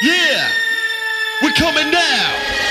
Yeah, we're coming now.